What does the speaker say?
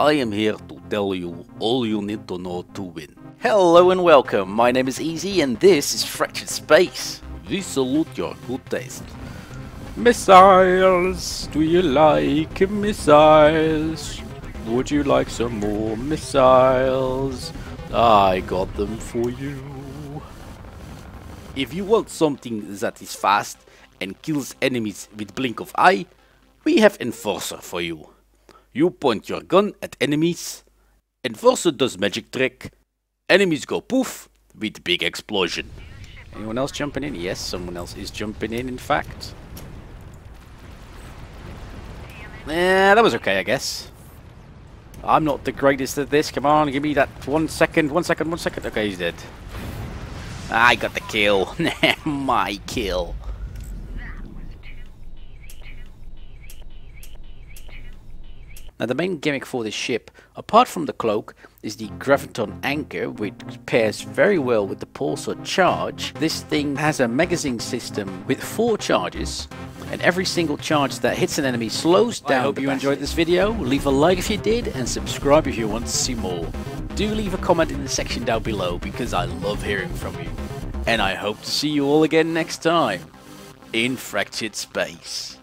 I am here to tell you all you need to know to win. Hello and welcome, my name is EeZeE and this is Fractured Space. We salute your good taste. Missiles, do you like missiles? Would you like some more missiles? I got them for you. If you want something that is fast and kills enemies with blink of eye, we have Enforcer for you. You point your gun at enemies, Enforcer does magic trick, enemies go poof with big explosion. Anyone else jumping in? Yes, someone else is jumping in in fact. Yeah, that was okay I guess. I'm not the greatest at this, come on, give me that one second, one second, one second. Okay, he's dead. I got the kill. My kill. Now the main gimmick for this ship, apart from the cloak, is the Graviton anchor which pairs very well with the pulsar charge. This thing has a magazine system with four charges and every single charge that hits an enemy slows down. I hope you enjoyed this video, leave a like if you did and subscribe if you want to see more. Do leave a comment in the section down below because I love hearing from you. And I hope to see you all again next time in Fractured Space.